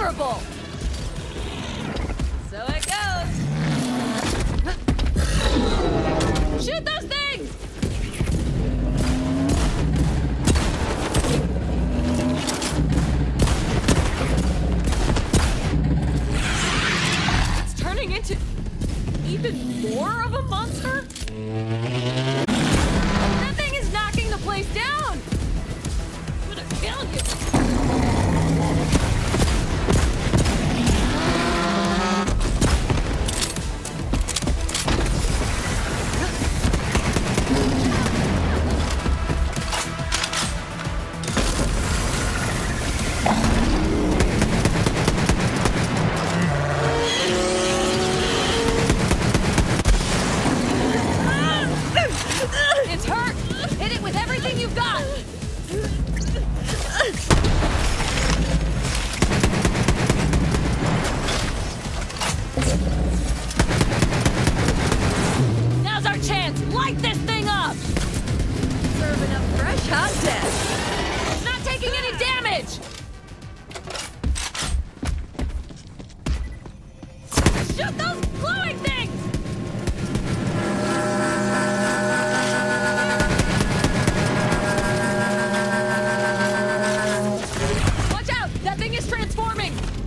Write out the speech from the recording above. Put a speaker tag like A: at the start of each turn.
A: vulnerable! Light this thing up!
B: Serving up fresh hot.
A: It's not taking any damage! Shoot those glowing things! Watch out! That thing is transforming!